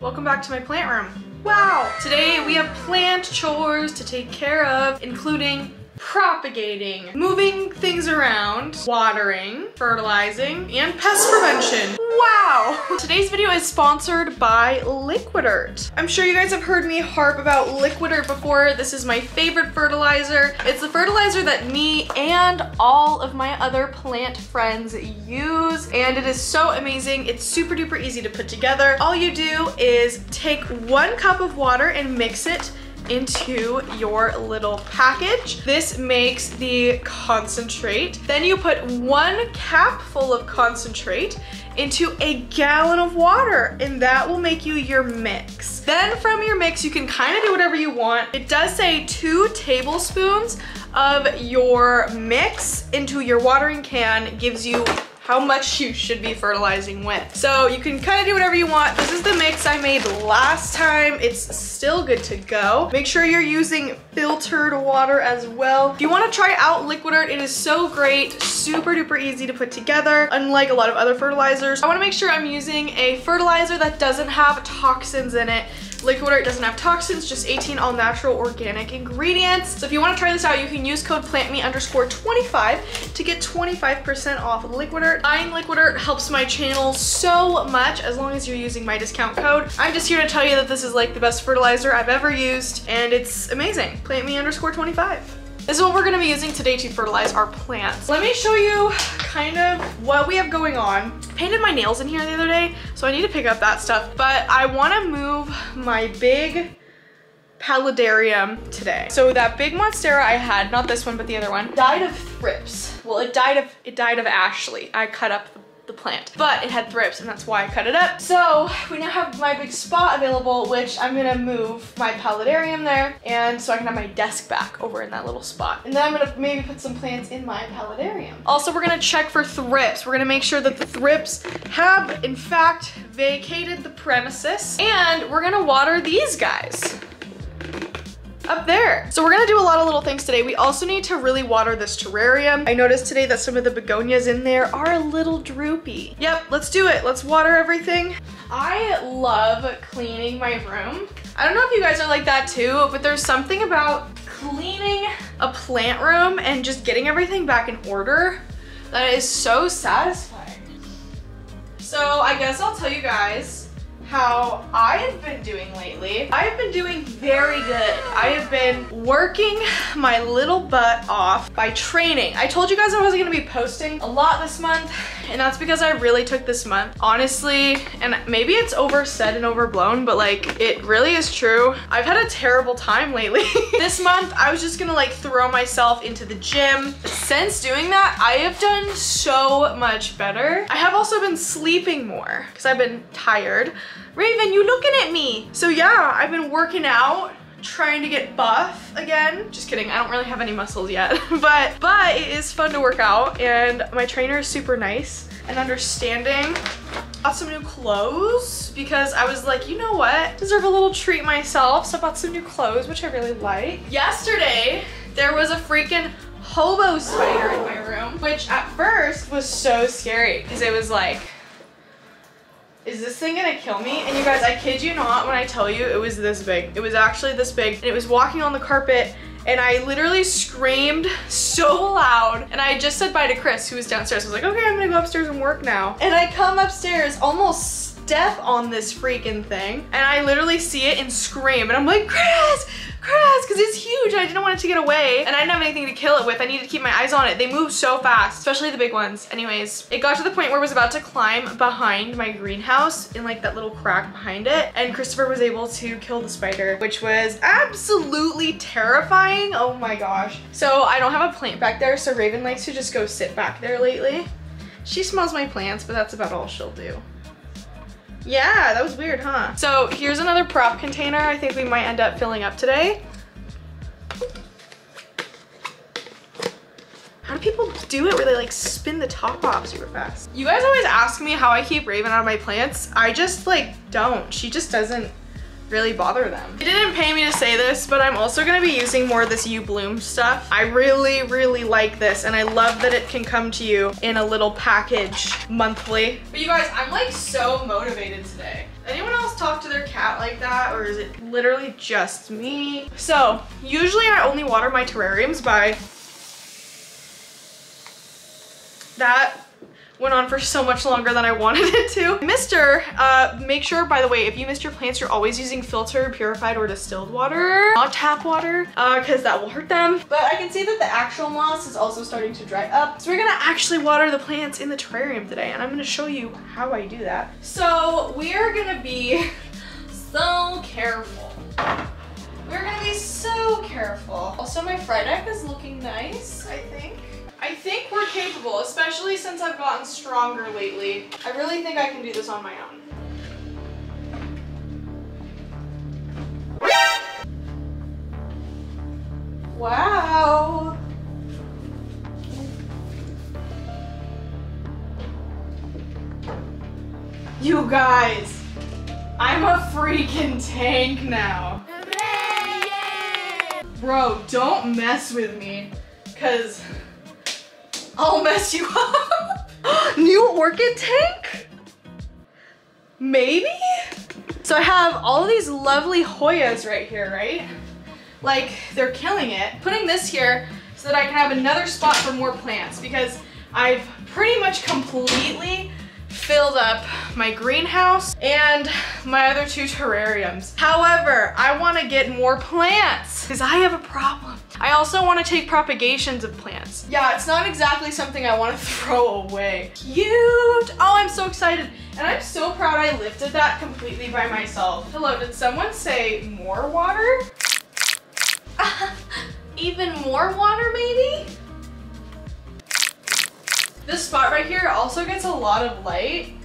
Welcome back to my plant room. Wow! Today we have plant chores to take care of, including propagating, moving things around, watering, fertilizing, and pest prevention. Wow! Today's video is sponsored by Liquidirt. I'm sure you guys have heard me harp about Liquidirt before. This is my favorite fertilizer. It's the fertilizer that me and all of my other plant friends use, and it is so amazing. It's super duper easy to put together. All you do is take one cup of water and mix it into your little package. This makes the concentrate. Then you put one cap full of concentrate into a gallon of water and that will make you your mix. Then from your mix, you can kind of do whatever you want. It does say two tablespoons of your mix into your watering can gives you how much you should be fertilizing with. So you can kind of do whatever you want. This is the mix I made last time. It's still good to go. Make sure you're using filtered water as well. If you want to try out Liquidirt, it is so great, super duper easy to put together, unlike a lot of other fertilizers. I want to make sure I'm using a fertilizer that doesn't have toxins in it Liquidirt doesn't have toxins, just 18 all natural organic ingredients. So if you wanna try this out, you can use code plantme underscore 25 to get 25% off of Liquidirt. Buying Liquidert helps my channel so much as long as you're using my discount code. I'm just here to tell you that this is like the best fertilizer I've ever used and it's amazing. Plantme underscore 25. This is what we're gonna be using today to fertilize our plants. Let me show you kind of what we have going on. Painted my nails in here the other day, so I need to pick up that stuff. But I wanna move my big paludarium today. So that big monstera I had, not this one, but the other one, died of thrips. Well, it died of, it died of Ashley. I cut up the the plant. But it had thrips and that's why I cut it up. So we now have my big spot available, which I'm gonna move my paludarium there. And so I can have my desk back over in that little spot. And then I'm gonna maybe put some plants in my paludarium. Also, we're gonna check for thrips. We're gonna make sure that the thrips have in fact vacated the premises. And we're gonna water these guys up there. So we're gonna do a lot of little things today. We also need to really water this terrarium. I noticed today that some of the begonias in there are a little droopy. Yep, let's do it. Let's water everything. I love cleaning my room. I don't know if you guys are like that too, but there's something about cleaning a plant room and just getting everything back in order that is so satisfying. So I guess I'll tell you guys how I have been doing lately. I have been doing very good. I have been working my little butt off by training. I told you guys I wasn't gonna be posting a lot this month, and that's because I really took this month. Honestly, and maybe it's oversaid and overblown, but like, it really is true. I've had a terrible time lately. this month, I was just gonna like throw myself into the gym. Since doing that, I have done so much better. I have also been sleeping more because I've been tired. Raven, you looking at me. So yeah, I've been working out trying to get buff again. Just kidding, I don't really have any muscles yet, but, but it is fun to work out and my trainer is super nice and understanding. Got some new clothes because I was like, you know what? Deserve a little treat myself. So I bought some new clothes, which I really like. Yesterday, there was a freaking hobo spider in my room, which at first was so scary because it was like, is this thing gonna kill me? And you guys, I kid you not when I tell you it was this big. It was actually this big and it was walking on the carpet and I literally screamed so loud and I just said bye to Chris who was downstairs. I was like, okay, I'm gonna go upstairs and work now. And I come upstairs almost step on this freaking thing and I literally see it and scream and I'm like, Chris, Chris, because it's huge I didn't want it to get away and I didn't have anything to kill it with. I needed to keep my eyes on it. They move so fast, especially the big ones. Anyways, it got to the point where it was about to climb behind my greenhouse in like that little crack behind it and Christopher was able to kill the spider, which was absolutely terrifying. Oh my gosh. So I don't have a plant back there, so Raven likes to just go sit back there lately. She smells my plants, but that's about all she'll do. Yeah, that was weird, huh? So here's another prop container I think we might end up filling up today. How do people do it where they like spin the top off super fast? You guys always ask me how I keep Raven out of my plants. I just like don't. She just doesn't really bother them. They didn't pay me to say this, but I'm also gonna be using more of this You Bloom stuff. I really, really like this, and I love that it can come to you in a little package monthly. But you guys, I'm like so motivated today. Anyone else talk to their cat? like that or is it literally just me? So usually I only water my terrariums by that went on for so much longer than I wanted it to. Mister, uh, make sure, by the way, if you missed your plants, you're always using filtered, purified, or distilled water, not tap water, because uh, that will hurt them. But I can see that the actual moss is also starting to dry up. So we're gonna actually water the plants in the terrarium today, and I'm gonna show you how I do that. So we're gonna be so careful. We're gonna be so careful. Also, my fried egg is looking nice, I think. I think capable, especially since I've gotten stronger lately. I really think I can do this on my own. Wow. You guys, I'm a freaking tank now. Bro, don't mess with me, cause I'll mess you up. New orchid tank? Maybe? So I have all these lovely Hoyas right here, right? Like, they're killing it. Putting this here so that I can have another spot for more plants because I've pretty much completely filled up my greenhouse and my other two terrariums. However, I wanna get more plants because I have a problem. I also wanna take propagations of plants. Yeah, it's not exactly something I wanna throw away. Cute! Oh, I'm so excited. And I'm so proud I lifted that completely by myself. Hello, did someone say more water? Even more water, maybe? This spot right here also gets a lot of light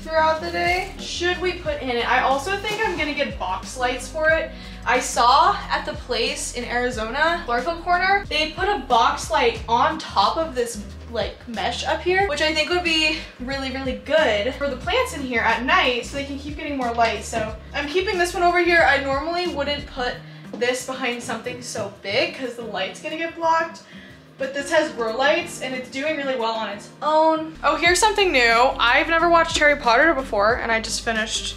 throughout the day. Should we put in it? I also think I'm gonna get box lights for it. I saw at the place in Arizona, Chlorophyll Corner, they put a box light on top of this like mesh up here, which I think would be really, really good for the plants in here at night so they can keep getting more light. So I'm keeping this one over here. I normally wouldn't put this behind something so big because the light's gonna get blocked but this has grow lights and it's doing really well on its own. Oh, here's something new. I've never watched Harry Potter before and I just finished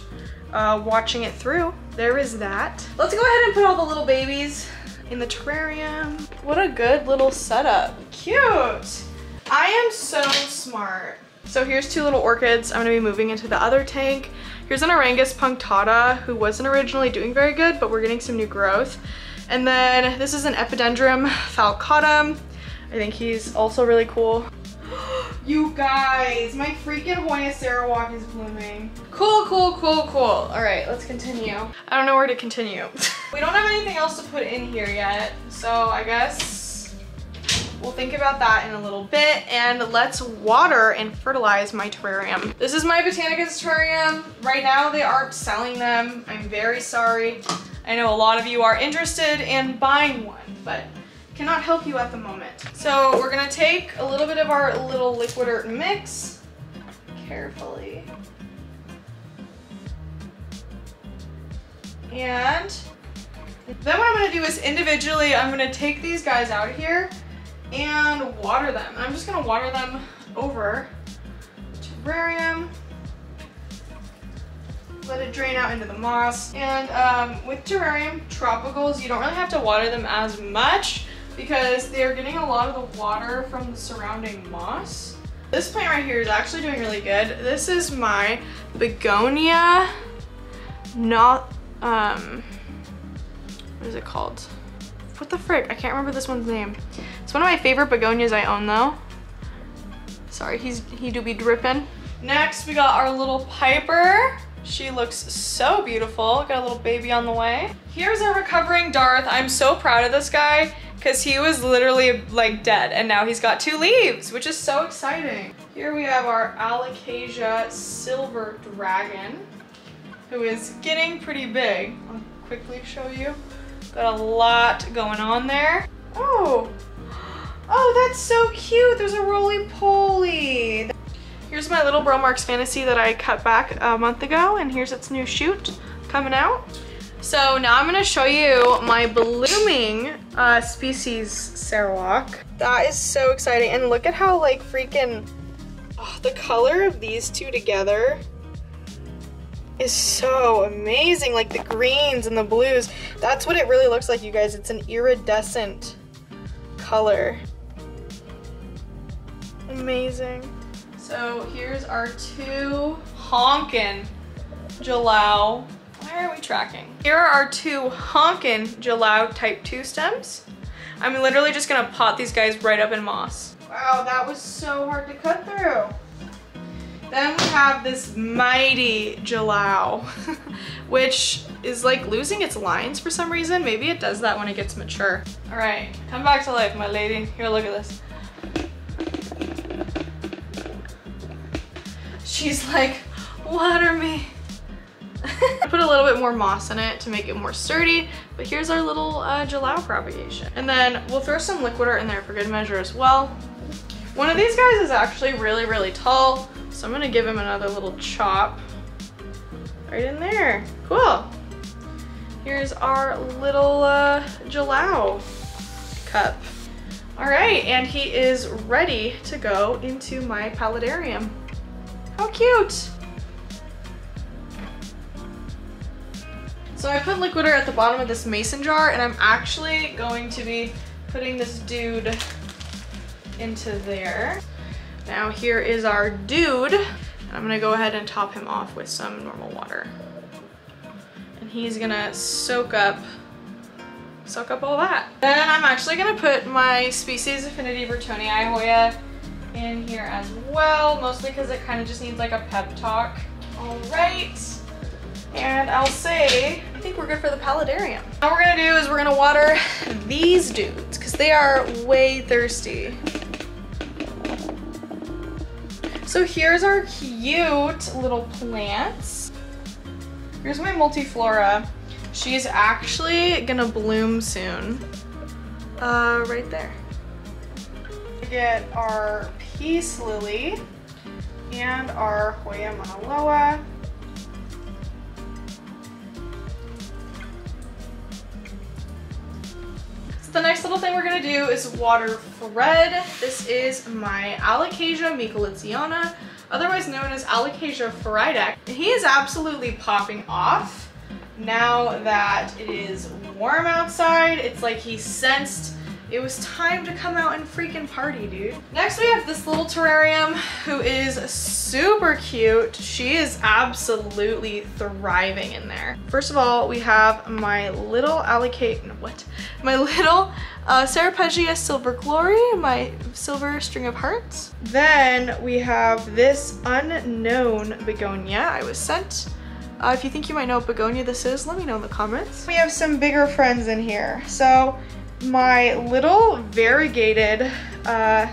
uh, watching it through. There is that. Let's go ahead and put all the little babies in the terrarium. What a good little setup. Cute. I am so smart. So here's two little orchids. I'm gonna be moving into the other tank. Here's an Aerangis punctata who wasn't originally doing very good, but we're getting some new growth. And then this is an Epidendrum falcatum. I think he's also really cool. you guys, my freaking Hoya Sarawak is blooming. Cool, cool, cool, cool. All right, let's continue. I don't know where to continue. we don't have anything else to put in here yet, so I guess we'll think about that in a little bit and let's water and fertilize my terrarium. This is my Botanicus terrarium. Right now they aren't selling them. I'm very sorry. I know a lot of you are interested in buying one, but cannot help you at the moment. So we're gonna take a little bit of our little Liquidirt mix carefully. And then what I'm gonna do is individually, I'm gonna take these guys out here and water them. I'm just gonna water them over terrarium. Let it drain out into the moss. And um, with terrarium tropicals, you don't really have to water them as much because they're getting a lot of the water from the surrounding moss. This plant right here is actually doing really good. This is my begonia, not, um, what is it called? What the frick? I can't remember this one's name. It's one of my favorite begonias I own though. Sorry, he's he do be dripping. Next, we got our little Piper. She looks so beautiful. Got a little baby on the way. Here's our recovering Darth. I'm so proud of this guy because he was literally like dead and now he's got two leaves, which is so exciting. Here we have our Alocasia Silver Dragon, who is getting pretty big. I'll quickly show you. Got a lot going on there. Oh, oh, that's so cute. There's a roly-poly. Here's my little Bromarks Fantasy that I cut back a month ago, and here's its new shoot coming out. So now I'm gonna show you my blooming uh, species Sarawak. That is so exciting. And look at how like freaking, oh, the color of these two together is so amazing. Like the greens and the blues. That's what it really looks like, you guys. It's an iridescent color. Amazing. So here's our two honkin' Jalau. Why are we tracking? Here are our two honkin' Jalau type 2 stems. I'm literally just gonna pot these guys right up in moss. Wow, that was so hard to cut through. Then we have this mighty Jalau, which is like losing its lines for some reason. Maybe it does that when it gets mature. All right, come back to life, my lady. Here, look at this. She's like, water me. Put a little bit more moss in it to make it more sturdy, but here's our little uh, Jalau propagation. And then we'll throw some liquid in there for good measure as well. One of these guys is actually really, really tall, so I'm gonna give him another little chop right in there. Cool. Here's our little uh, Jalau cup. All right, and he is ready to go into my paludarium. How cute. So I put Liquidirt at the bottom of this mason jar and I'm actually going to be putting this dude into there. Now here is our dude. I'm gonna go ahead and top him off with some normal water. And he's gonna soak up, soak up all that. Then I'm actually gonna put my Species Affinity Burtonii Hoya in here as well, mostly because it kind of just needs like a pep talk. All right, and I'll say, think we're good for the paludarium. What we're gonna do is we're gonna water these dudes because they are way thirsty. So here's our cute little plants. Here's my multiflora. She's actually gonna bloom soon. Uh, right there. We get our peace lily and our Hoya Mauna the next little thing we're gonna do is water Fred. This is my Alocasia micholitziana, otherwise known as Alocasia Frydek. He is absolutely popping off now that it is warm outside. It's like he sensed it was time to come out and freaking party, dude. Next we have this little terrarium who is super cute. She is absolutely thriving in there. First of all, we have my little allocate, no, what? My little uh, Ceropegia Silver Glory, my silver string of hearts. Then we have this unknown begonia I was sent. Uh, if you think you might know what begonia this is, let me know in the comments. We have some bigger friends in here. So my little variegated uh,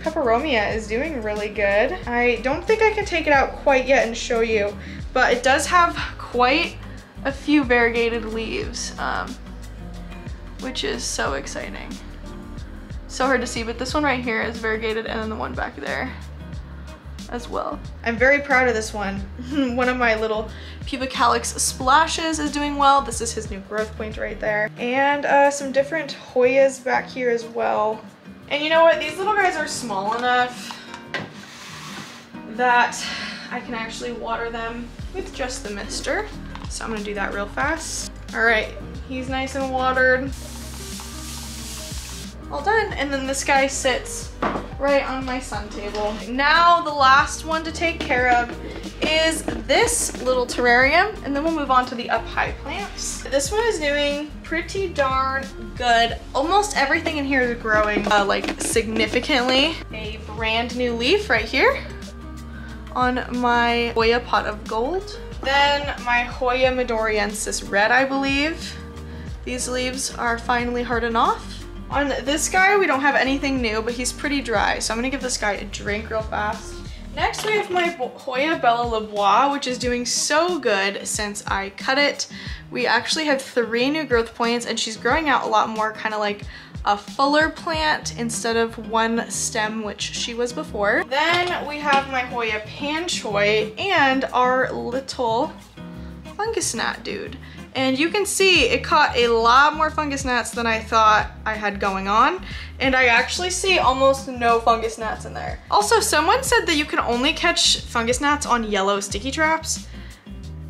peperomia is doing really good. I don't think I can take it out quite yet and show you, but it does have quite a few variegated leaves, um, which is so exciting. So hard to see, but this one right here is variegated and then the one back there as well. I'm very proud of this one. one of my little Pubicalyx splashes is doing well. This is his new growth point right there. And uh, some different Hoyas back here as well. And you know what? These little guys are small enough that I can actually water them with just the mister. So I'm gonna do that real fast. All right, he's nice and watered all done. And then this guy sits right on my sun table. Now the last one to take care of is this little terrarium and then we'll move on to the up high plants. This one is doing pretty darn good. Almost everything in here is growing uh, like significantly. A brand new leaf right here on my Hoya pot of gold. Then my Hoya mindorensis red, I believe. These leaves are finally hardened off. On this guy, we don't have anything new, but he's pretty dry. So I'm gonna give this guy a drink real fast. Next, we have my Hoya Bella LeBois, which is doing so good since I cut it. We actually have three new growth points and she's growing out a lot more kind of like a fuller plant instead of one stem, which she was before. Then we have my Hoya Panchoy and our little fungus gnat dude. And you can see it caught a lot more fungus gnats than I thought I had going on. And I actually see almost no fungus gnats in there. Also, someone said that you can only catch fungus gnats on yellow sticky traps.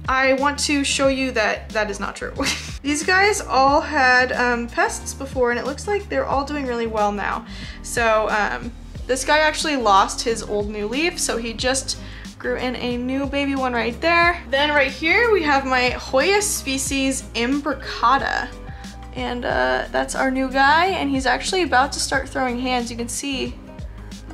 I want to show you that that is not true. These guys all had um, pests before and it looks like they're all doing really well now. So um, this guy actually lost his old new leaf, so he just grew in a new baby one right there. Then right here we have my Hoya species Imbricata. And uh, that's our new guy, and he's actually about to start throwing hands. You can see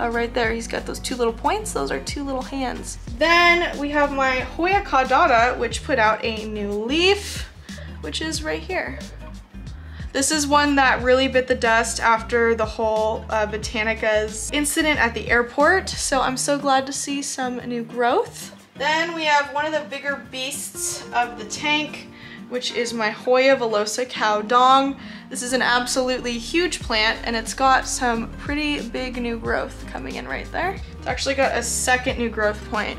uh, right there, he's got those two little points. Those are two little hands. Then we have my Hoya caudata, which put out a new leaf, which is right here. This is one that really bit the dust after the whole uh, Botanicas incident at the airport, so I'm so glad to see some new growth. Then we have one of the bigger beasts of the tank, which is my Hoya villosa cow dong. This is an absolutely huge plant and it's got some pretty big new growth coming in right there. It's actually got a second new growth point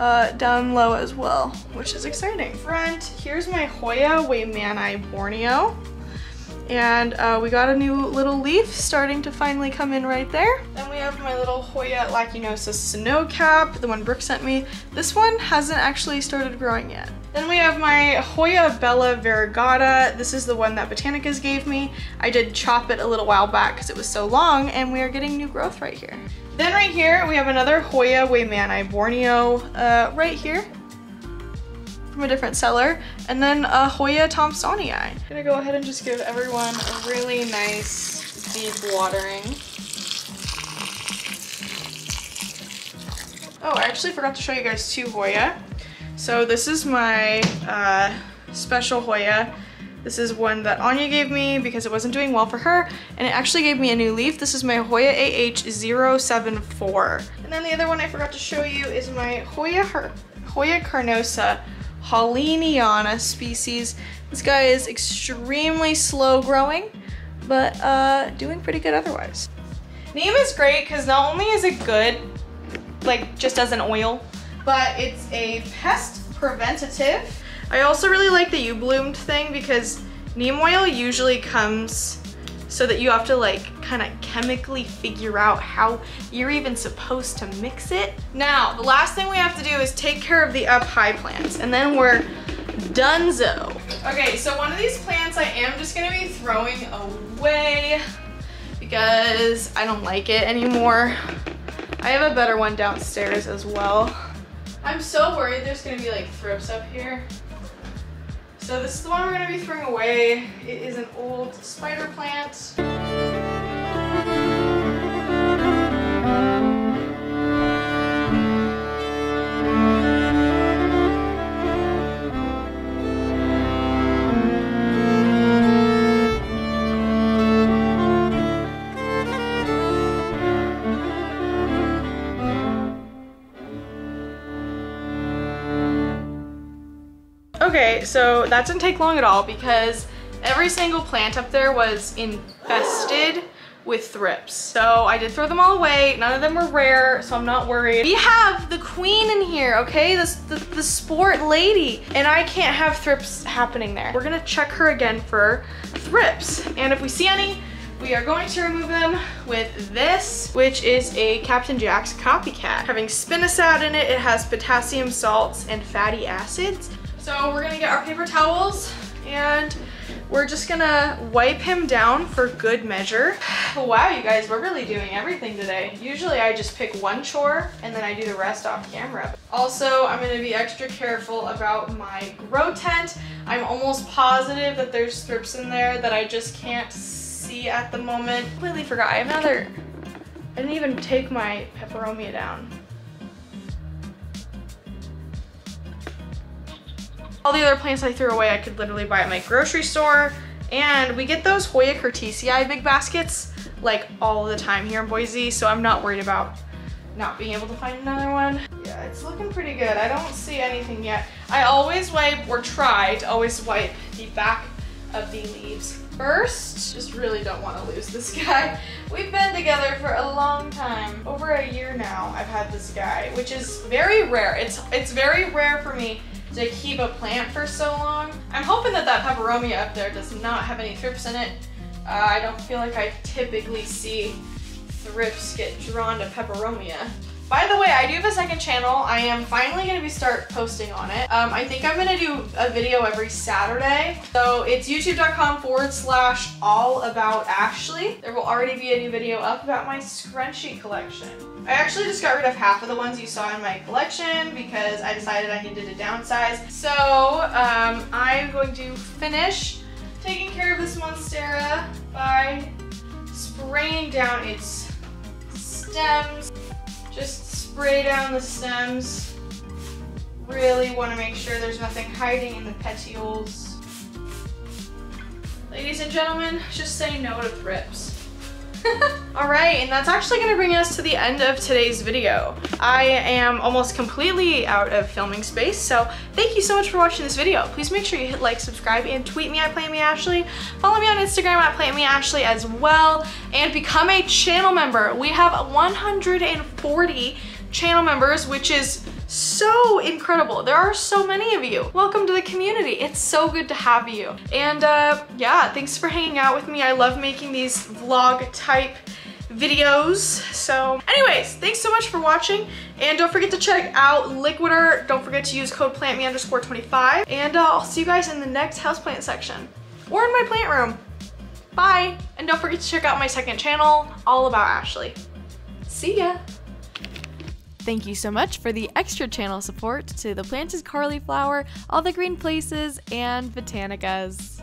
uh, down low as well, which is exciting. Front, here's my Hoya Waymani Borneo. And uh, we got a new little leaf starting to finally come in right there. Then we have my little Hoya Lacunosa snow cap, the one Brooke sent me. This one hasn't actually started growing yet. Then we have my Hoya Bella Variegata. This is the one that Botanicas gave me. I did chop it a little while back because it was so long and we are getting new growth right here. Then right here, we have another Hoya Waymani Borneo uh, right here from a different seller. And then a Hoya Thomsonii. I'm gonna go ahead and just give everyone a really nice deep watering. Oh, I actually forgot to show you guys two Hoya. So this is my uh, special Hoya. This is one that Anya gave me because it wasn't doing well for her, and it actually gave me a new leaf. This is my Hoya AH074. And then the other one I forgot to show you is my Hoya, Her Hoya carnosa Holliniana species. This guy is extremely slow growing, but uh, doing pretty good otherwise. Neem is great because not only is it good, like just as an oil, but it's a pest preventative. I also really like the you bloomed thing because neem oil usually comes so that you have to like kind of chemically figure out how you're even supposed to mix it. Now, the last thing we have to do is take care of the up high plants and then we're donezo. Okay, so one of these plants I am just gonna be throwing away because I don't like it anymore. I have a better one downstairs as well. I'm so worried there's gonna be like thrips up here. So this is the one we're gonna be throwing away. It is an old spider plant. Okay, so that didn't take long at all because every single plant up there was infested with thrips. So I did throw them all away. None of them were rare, so I'm not worried. We have the queen in here, okay? This, the, the sport lady. And I can't have thrips happening there. We're gonna check her again for thrips. And if we see any, we are going to remove them with this, which is a Captain Jack's copycat. Having spinosad in it, it has potassium salts and fatty acids. So we're gonna get our paper towels and we're just gonna wipe him down for good measure. wow, you guys, we're really doing everything today. Usually I just pick one chore and then I do the rest off camera. Also, I'm gonna be extra careful about my grow tent. I'm almost positive that there's thrips in there that I just can't see at the moment. Completely forgot, I have another, I didn't even take my peperomia down. All the other plants I threw away I could literally buy at my grocery store. And we get those Hoya curtisii big baskets like all the time here in Boise, so I'm not worried about not being able to find another one. Yeah, it's looking pretty good. I don't see anything yet. I always wipe, or try to always wipe the back of the leaves first. Just really don't want to lose this guy. We've been together for a long time. Over a year now I've had this guy, which is very rare. It's, it's very rare for me to keep a plant for so long. I'm hoping that that peperomia up there does not have any thrips in it. Uh, I don't feel like I typically see thrips get drawn to peperomia. By the way, I do have a second channel. I am finally gonna be start posting on it. Um, I think I'm gonna do a video every Saturday. So it's youtube.com forward slash all about Ashley. There will already be a new video up about my scrunchie collection. I actually just got rid of half of the ones you saw in my collection because I decided I needed to downsize. So um, I'm going to finish taking care of this Monstera by spraying down its stems just spray down the stems. Really want to make sure there's nothing hiding in the petioles. Ladies and gentlemen, just say no to thrips. All right, and that's actually gonna bring us to the end of today's video. I am almost completely out of filming space, so thank you so much for watching this video. Please make sure you hit like, subscribe, and tweet me at PlantMeAshley. Follow me on Instagram at PlantMeAshley as well, and become a channel member. We have 140 channel members, which is so incredible. There are so many of you. Welcome to the community. It's so good to have you. And uh, yeah, thanks for hanging out with me. I love making these vlog type videos. So anyways, thanks so much for watching. And don't forget to check out Liquidirt. Don't forget to use code plantme underscore 25. And uh, I'll see you guys in the next houseplant section or in my plant room. Bye. And don't forget to check out my second channel, all about Ashley. See ya. Thank you so much for the extra channel support to the Planted Cauliflower, All the Green Places, and Botanicas.